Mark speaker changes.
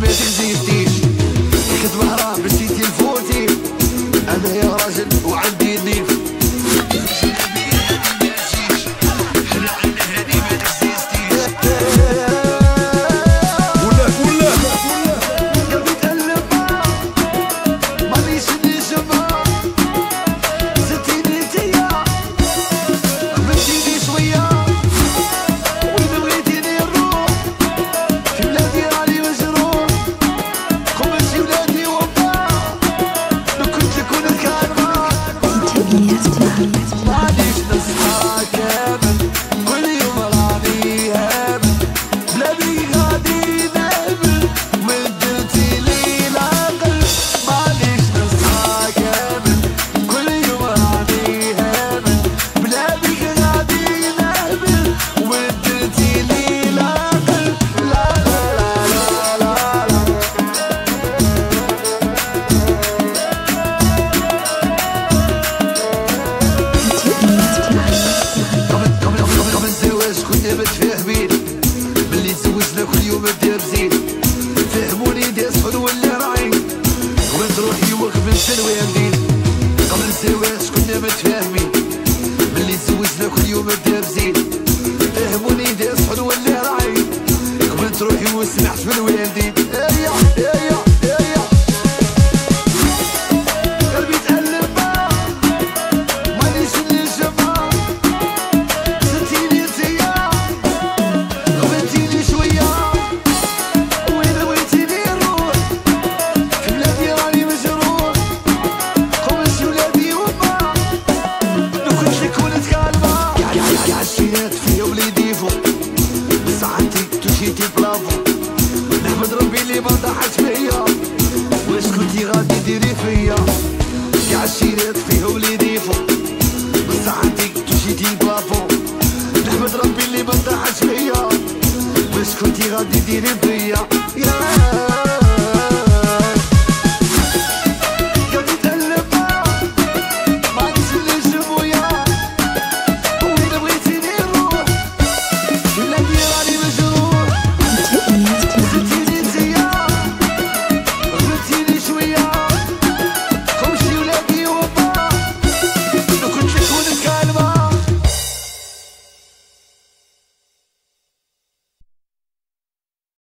Speaker 1: ما تزيديش الخدمة حرام باش تلفوتي أنا يا راجل وعندي يوم ندير زين فهموني داس حلو ولا راعي. وانت روحي وقبل الوالدين قبل الزواج كنا متفاهمين. باللي تزوجنا كل يوم ندير نحمد ربي اللي ما ضحك فيا واش كنتي غادي ديري فيا يا عشينات فيها وليدي فوق بصح انتي توشيتي بلافو نحمد ربي اللي ما ضحكش فيا واش كنتي غادي ديري فيا يا